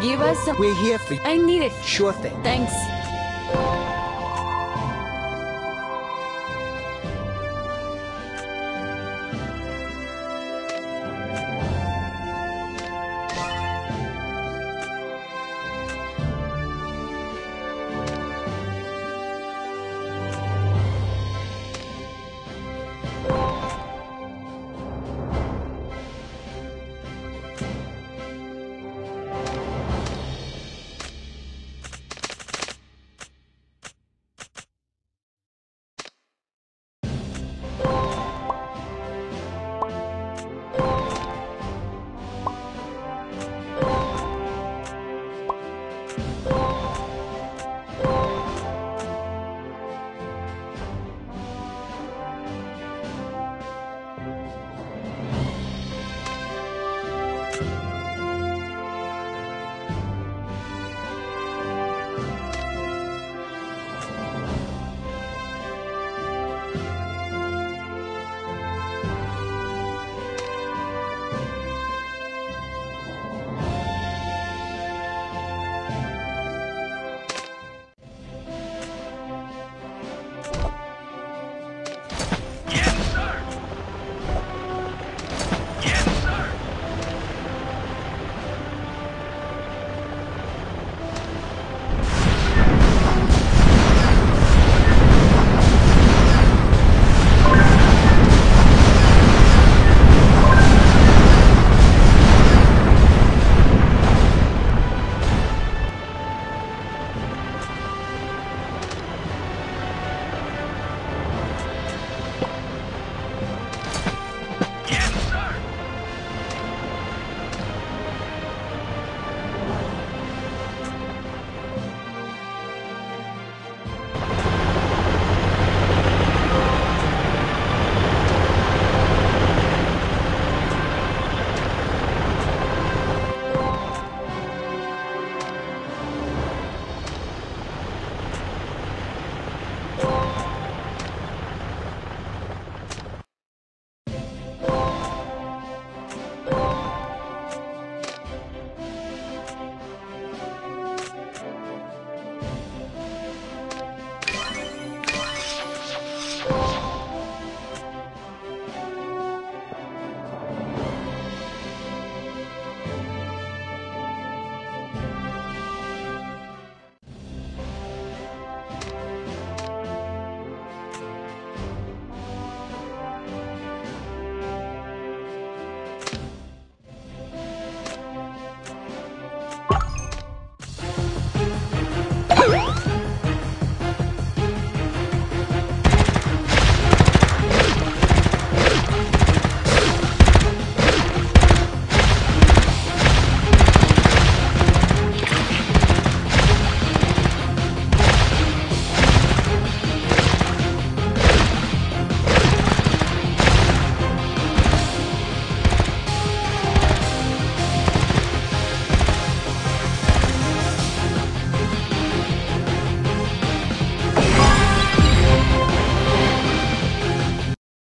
Give us some. We're here for you. I need it. Sure thing. Thanks.